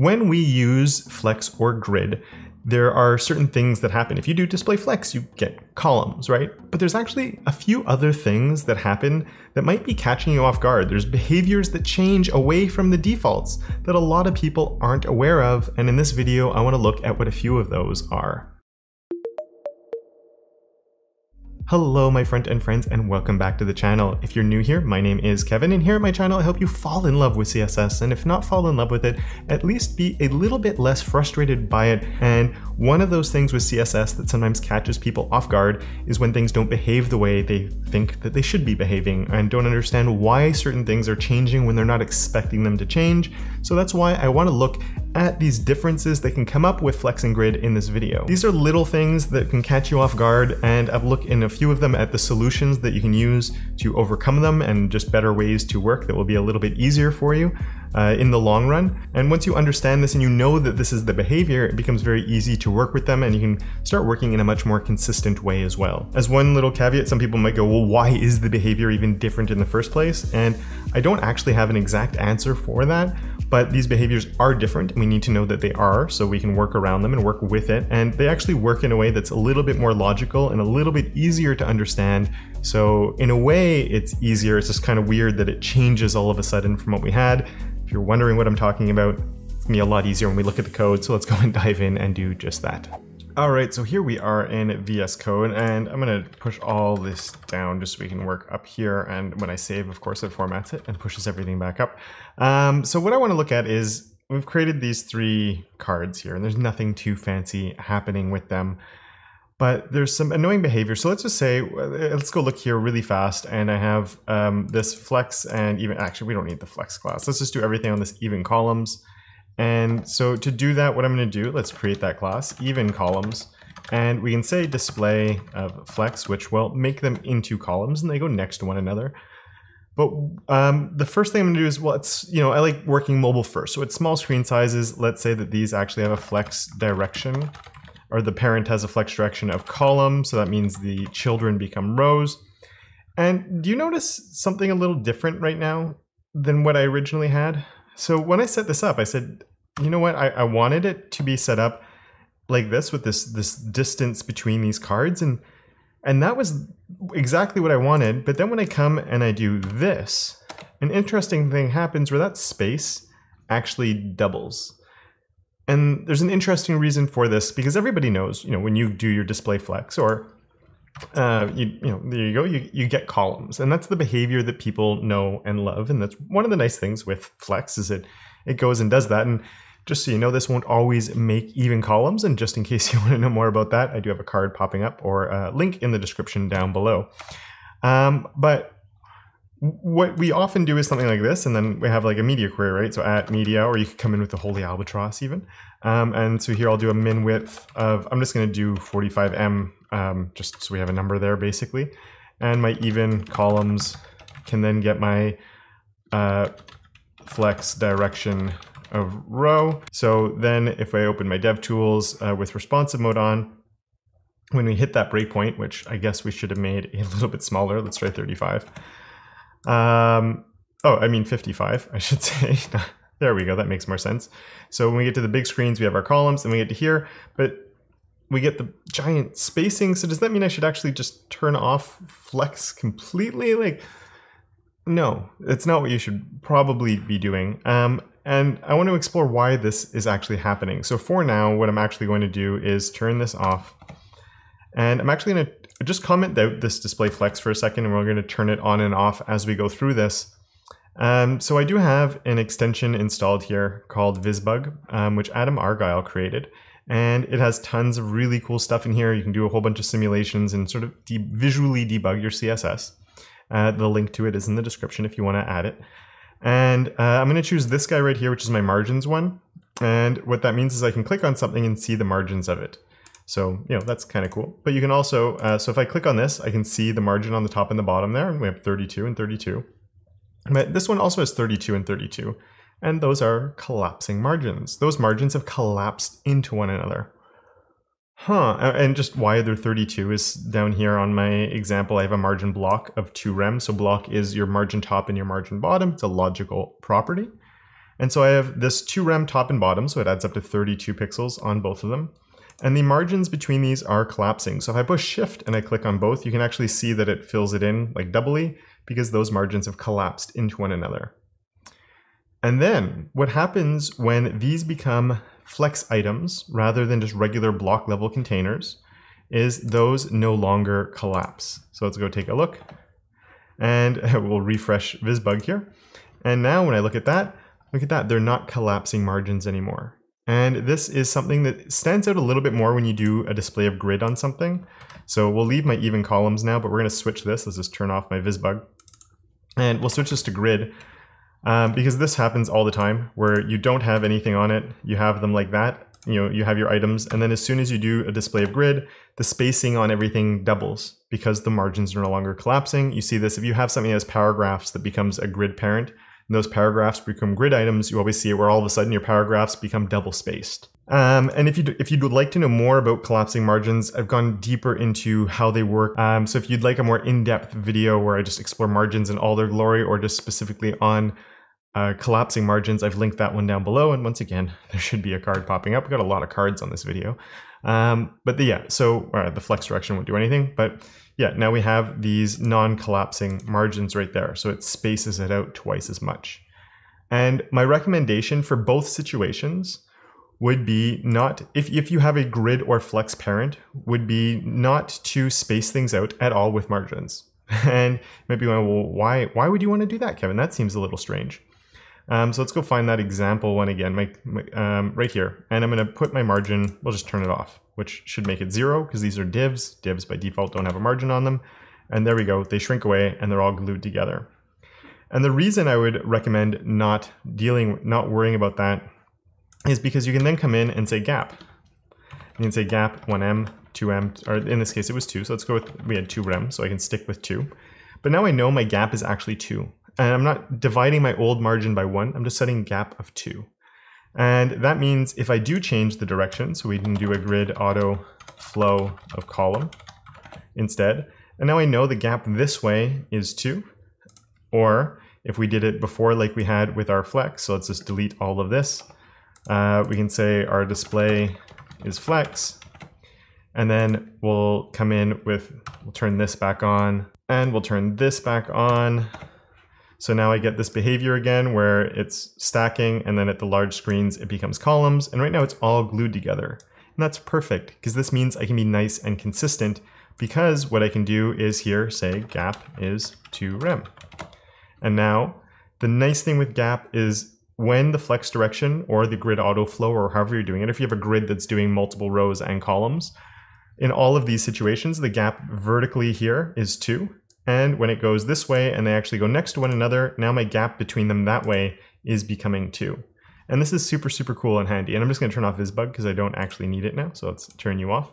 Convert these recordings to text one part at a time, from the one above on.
when we use flex or grid, there are certain things that happen. If you do display flex, you get columns, right? But there's actually a few other things that happen that might be catching you off guard. There's behaviors that change away from the defaults that a lot of people aren't aware of. And in this video, I wanna look at what a few of those are. Hello my front-end friends and welcome back to the channel. If you're new here, my name is Kevin and here at my channel I help you fall in love with CSS and if not fall in love with it, at least be a little bit less frustrated by it. And one of those things with CSS that sometimes catches people off guard is when things don't behave the way they think that they should be behaving and don't understand why certain things are changing when they're not expecting them to change. So that's why I want to look at these differences that can come up with Flex and Grid in this video. These are little things that can catch you off guard and I've looked in a few of them at the solutions that you can use to overcome them and just better ways to work that will be a little bit easier for you uh, in the long run. And once you understand this and you know that this is the behavior, it becomes very easy to work with them and you can start working in a much more consistent way as well. As one little caveat, some people might go, well, why is the behavior even different in the first place? And I don't actually have an exact answer for that, but these behaviors are different and we need to know that they are so we can work around them and work with it. And they actually work in a way that's a little bit more logical and a little bit easier to understand. So in a way, it's easier. It's just kind of weird that it changes all of a sudden from what we had. If you're wondering what I'm talking about, it's gonna be a lot easier when we look at the code, so let's go and dive in and do just that. All right, so here we are in VS Code, and I'm gonna push all this down just so we can work up here, and when I save, of course, it formats it and pushes everything back up. Um, so what I wanna look at is, we've created these three cards here, and there's nothing too fancy happening with them but there's some annoying behavior. So let's just say, uh, let's go look here really fast. And I have um, this flex and even, actually we don't need the flex class. Let's just do everything on this even columns. And so to do that, what I'm gonna do, let's create that class, even columns. And we can say display of flex, which will make them into columns and they go next to one another. But um, the first thing I'm gonna do is, well, it's, you know, I like working mobile first. So at small screen sizes, let's say that these actually have a flex direction or the parent has a flex direction of column, so that means the children become rows. And do you notice something a little different right now than what I originally had? So when I set this up, I said, you know what, I, I wanted it to be set up like this with this this distance between these cards and and that was exactly what I wanted. But then when I come and I do this, an interesting thing happens where that space actually doubles. And there's an interesting reason for this because everybody knows, you know, when you do your display flex or uh, you, you know, there you go, you, you get columns. And that's the behavior that people know and love. And that's one of the nice things with flex is it, it goes and does that. And just so you know, this won't always make even columns. And just in case you want to know more about that, I do have a card popping up or a link in the description down below. Um, but what we often do is something like this, and then we have like a media query, right? So at media, or you could come in with the holy albatross even. Um, and so here I'll do a min width of, I'm just going to do 45em, um, just so we have a number there basically. And my even columns can then get my uh, flex direction of row. So then if I open my dev tools uh, with responsive mode on, when we hit that breakpoint, which I guess we should have made a little bit smaller, let's try 35. Um, oh, I mean 55, I should say. there we go, that makes more sense. So when we get to the big screens, we have our columns, and we get to here, but we get the giant spacing. So does that mean I should actually just turn off flex completely? Like, no, it's not what you should probably be doing. Um, and I want to explore why this is actually happening. So for now, what I'm actually going to do is turn this off. And I'm actually going to just comment out this display flex for a second and we're going to turn it on and off as we go through this. Um, so I do have an extension installed here called VisBug, um, which Adam Argyle created. And it has tons of really cool stuff in here. You can do a whole bunch of simulations and sort of de visually debug your CSS. Uh, the link to it is in the description if you want to add it. And uh, I'm going to choose this guy right here, which is my margins one. And what that means is I can click on something and see the margins of it. So, you know, that's kind of cool. But you can also, uh, so if I click on this, I can see the margin on the top and the bottom there, and we have 32 and 32. But this one also has 32 and 32, and those are collapsing margins. Those margins have collapsed into one another. Huh, and just why they're 32 is down here on my example, I have a margin block of 2 rem. So block is your margin top and your margin bottom. It's a logical property. And so I have this 2 rem top and bottom, so it adds up to 32 pixels on both of them. And the margins between these are collapsing. So if I push shift and I click on both, you can actually see that it fills it in like doubly because those margins have collapsed into one another. And then what happens when these become flex items rather than just regular block level containers is those no longer collapse. So let's go take a look and we'll refresh VisBug here. And now when I look at that, look at that, they're not collapsing margins anymore. And this is something that stands out a little bit more when you do a display of grid on something. So we'll leave my even columns now, but we're gonna switch this. Let's just turn off my VisBug. And we'll switch this to grid um, because this happens all the time where you don't have anything on it. You have them like that. You know, you have your items, and then as soon as you do a display of grid, the spacing on everything doubles because the margins are no longer collapsing. You see this if you have something as paragraphs that becomes a grid parent, and those paragraphs become grid items, you always see it where all of a sudden your paragraphs become double spaced. Um, and if you if you'd like to know more about collapsing margins, I've gone deeper into how they work. Um, so if you'd like a more in-depth video where I just explore margins in all their glory, or just specifically on uh, collapsing margins, I've linked that one down below. And once again, there should be a card popping up. We've got a lot of cards on this video. Um, but the, yeah, so uh, the flex direction won't do anything. But yeah, now we have these non-collapsing margins right there. So it spaces it out twice as much. And my recommendation for both situations would be not, if, if you have a grid or flex parent, would be not to space things out at all with margins. And maybe, well, why, why would you want to do that, Kevin? That seems a little strange. Um, so let's go find that example one again, my, my, um, right here. And I'm going to put my margin, we'll just turn it off, which should make it zero because these are divs. Divs by default don't have a margin on them. And there we go, they shrink away and they're all glued together. And the reason I would recommend not dealing, not worrying about that is because you can then come in and say gap. You can say gap 1em, 2em, or in this case it was 2, so let's go with, we had 2 rem, so I can stick with 2. But now I know my gap is actually 2. And I'm not dividing my old margin by one, I'm just setting gap of two. And that means if I do change the direction, so we can do a grid auto flow of column instead, and now I know the gap this way is two, or if we did it before like we had with our flex, so let's just delete all of this, uh, we can say our display is flex, and then we'll come in with, we'll turn this back on, and we'll turn this back on, so now I get this behavior again where it's stacking and then at the large screens it becomes columns and right now it's all glued together. And that's perfect because this means I can be nice and consistent because what I can do is here say gap is 2 rem. And now the nice thing with gap is when the flex direction or the grid auto flow or however you're doing it, if you have a grid that's doing multiple rows and columns, in all of these situations, the gap vertically here is 2 and when it goes this way and they actually go next to one another, now my gap between them that way is becoming two. And this is super, super cool and handy. And I'm just gonna turn off VisBug because I don't actually need it now. So let's turn you off.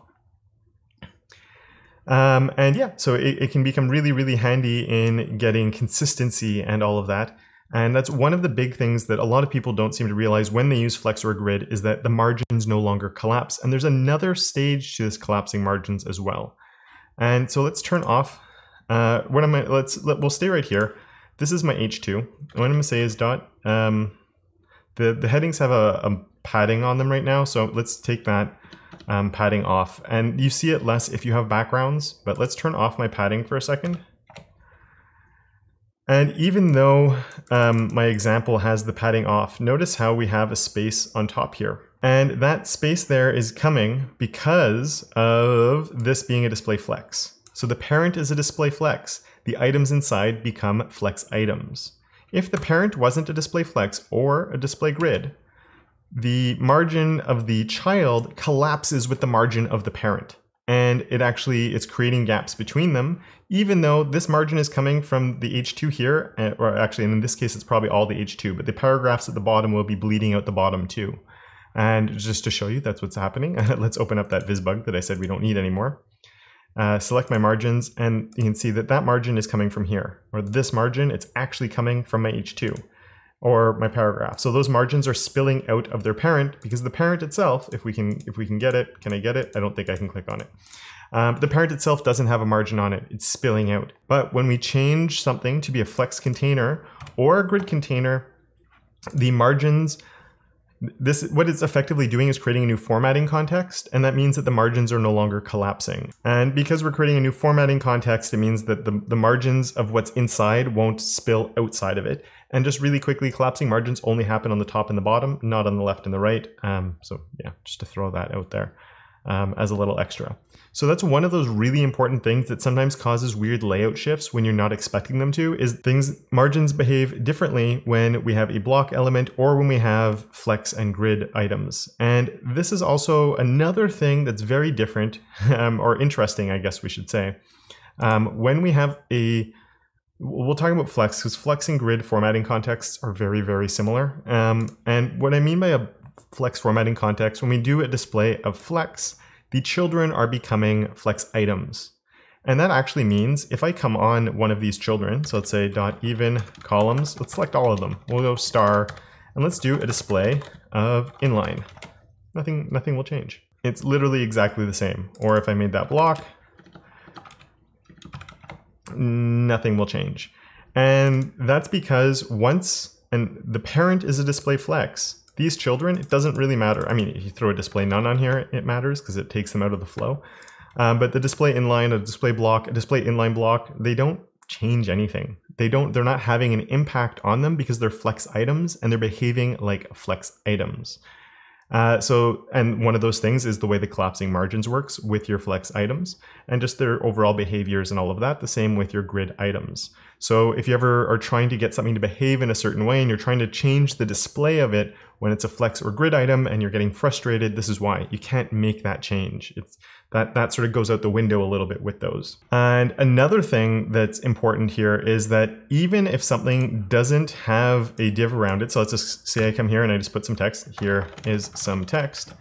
Um, and yeah, so it, it, can become really, really handy in getting consistency and all of that. And that's one of the big things that a lot of people don't seem to realize when they use Flex or Grid is that the margins no longer collapse. And there's another stage to this collapsing margins as well. And so let's turn off uh, what am I, let's, let, we'll stay right here. This is my H2. What I'm gonna say is dot, um, the, the headings have a, a, padding on them right now, so let's take that um, padding off. And you see it less if you have backgrounds, but let's turn off my padding for a second. And even though um, my example has the padding off, notice how we have a space on top here. And that space there is coming because of this being a display flex. So the parent is a display flex. The items inside become flex items. If the parent wasn't a display flex or a display grid, the margin of the child collapses with the margin of the parent. And it actually, it's creating gaps between them, even though this margin is coming from the H2 here, or actually in this case, it's probably all the H2, but the paragraphs at the bottom will be bleeding out the bottom too. And just to show you that's what's happening, let's open up that VisBug that I said we don't need anymore uh, select my margins, and you can see that that margin is coming from here. Or this margin, it's actually coming from my H2 or my paragraph. So those margins are spilling out of their parent because the parent itself, if we can if we can get it, can I get it? I don't think I can click on it. Um, the parent itself doesn't have a margin on it, it's spilling out. But when we change something to be a flex container or a grid container, the margins this what it's effectively doing is creating a new formatting context and that means that the margins are no longer collapsing. And because we're creating a new formatting context it means that the, the margins of what's inside won't spill outside of it. And just really quickly collapsing margins only happen on the top and the bottom not on the left and the right. Um, so yeah just to throw that out there um, as a little extra so that's one of those really important things that sometimes causes weird layout shifts when you're not expecting them to is things margins behave differently when we have a block element or when we have flex and grid items. And this is also another thing that's very different um, or interesting, I guess we should say. Um, when we have a We'll talk about flex because flex and grid formatting contexts are very, very similar. Um, and what I mean by a flex formatting context, when we do a display of flex, the children are becoming flex items. And that actually means if I come on one of these children, so let's say dot even columns, let's select all of them. We'll go star and let's do a display of inline. Nothing, nothing will change. It's literally exactly the same. Or if I made that block, nothing will change. And that's because once, and the parent is a display flex, these children, it doesn't really matter. I mean, if you throw a display none on here, it matters because it takes them out of the flow. Um, but the display inline, a display block, a display inline block, they don't change anything. They don't, they're not having an impact on them because they're flex items and they're behaving like flex items. Uh, so, and one of those things is the way the collapsing margins works with your flex items and just their overall behaviors and all of that. The same with your grid items. So if you ever are trying to get something to behave in a certain way and you're trying to change the display of it when it's a flex or grid item and you're getting frustrated, this is why. You can't make that change. It's that, that sort of goes out the window a little bit with those. And another thing that's important here is that even if something doesn't have a div around it, so let's just say I come here and I just put some text, here is some text,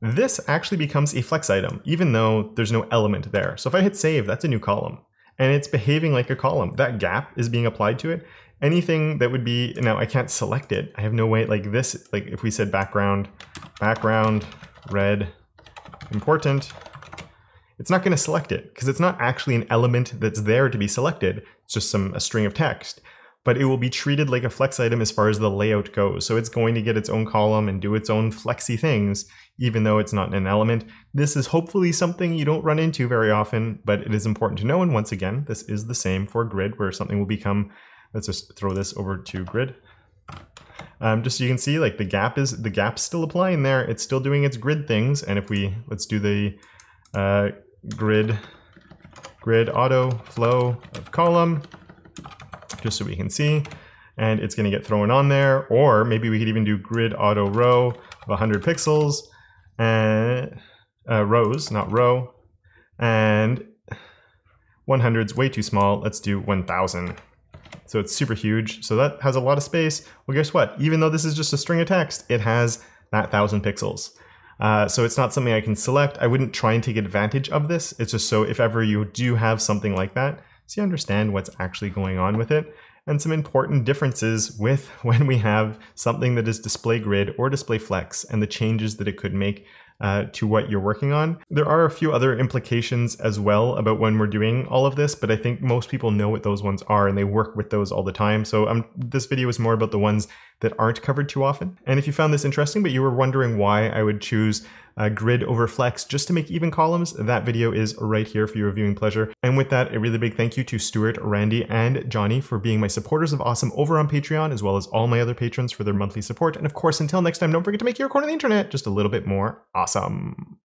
this actually becomes a flex item, even though there's no element there. So if I hit save, that's a new column and it's behaving like a column. That gap is being applied to it anything that would be, now I can't select it. I have no way, like this, like if we said background, background, red, important, it's not going to select it because it's not actually an element that's there to be selected. It's just some a string of text. But it will be treated like a flex item as far as the layout goes. So it's going to get its own column and do its own flexy things, even though it's not an element. This is hopefully something you don't run into very often, but it is important to know. And once again, this is the same for grid where something will become Let's just throw this over to grid. Um, just so you can see, like the gap is the gap's still applying there. It's still doing its grid things. And if we let's do the uh, grid grid auto flow of column, just so we can see, and it's going to get thrown on there. Or maybe we could even do grid auto row of 100 pixels and uh, rows, not row, and 100 is way too small. Let's do 1000. So it's super huge. So that has a lot of space. Well, guess what? Even though this is just a string of text, it has that thousand pixels. Uh, so it's not something I can select. I wouldn't try and take advantage of this. It's just so if ever you do have something like that, so you understand what's actually going on with it and some important differences with when we have something that is display grid or display flex and the changes that it could make uh, to what you're working on. There are a few other implications as well about when we're doing all of this, but I think most people know what those ones are and they work with those all the time. So um, this video is more about the ones that aren't covered too often. And if you found this interesting, but you were wondering why I would choose uh, grid over flex just to make even columns, that video is right here for your viewing pleasure. And with that, a really big thank you to Stuart, Randy, and Johnny for being my supporters of Awesome over on Patreon, as well as all my other patrons for their monthly support. And of course, until next time, don't forget to make your corner of the internet just a little bit more awesome.